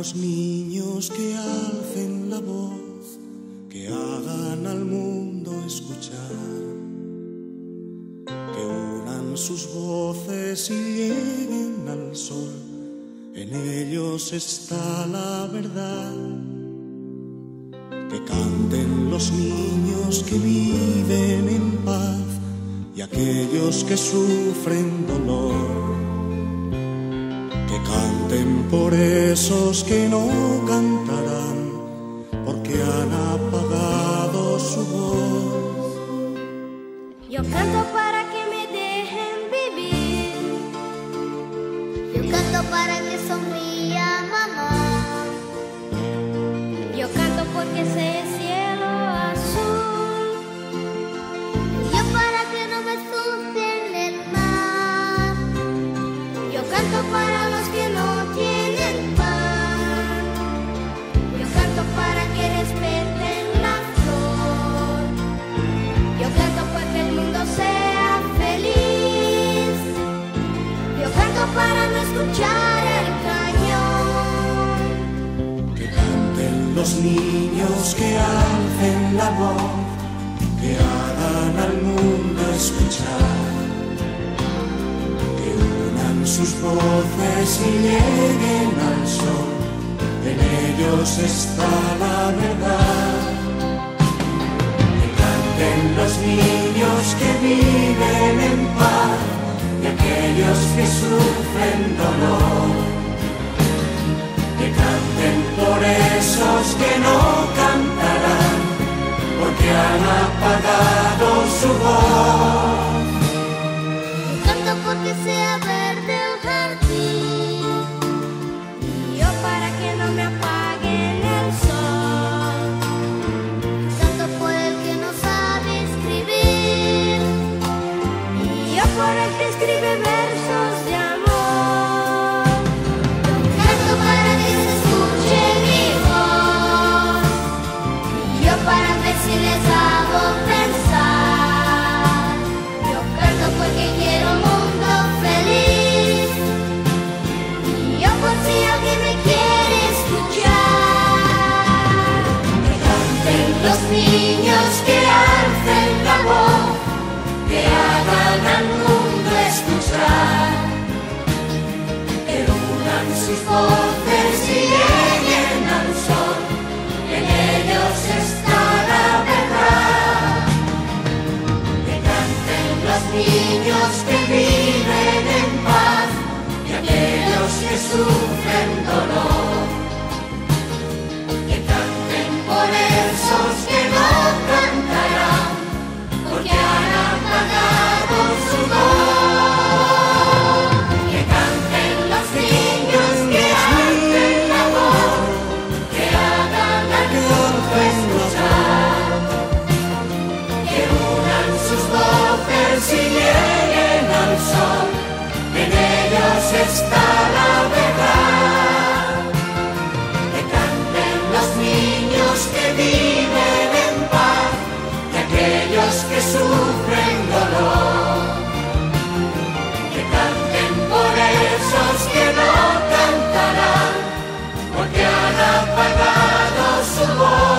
los niños que alcen la voz, que hagan al mundo escuchar, que unan sus voces y lleguen al sol, en ellos está la verdad. Que canten los niños que viven en paz y aquellos que sufren dolor Canten por esos que no cantarán porque han apagado su voz. Yo canto para que me dejen vivir. Yo canto para que sonría los niños que alcen la voz, que hagan al mundo escuchar. Que unan sus voces y lleguen al sol, en ellos está la verdad. Que canten los niños que viven en paz y aquellos que sufren dolor esos que no cantarán, porque han apagado su voz. Canto porque sea verde niños que alcen la voz, que hagan al mundo escuchar, que unan sus voces y lleguen al sol, en ellos está la verdad. Que canten los niños que viven en paz y aquellos que sufren dolor. está la verdad. Que canten los niños que viven en paz y aquellos que sufren dolor. Que canten por esos que no cantarán porque han apagado su voz.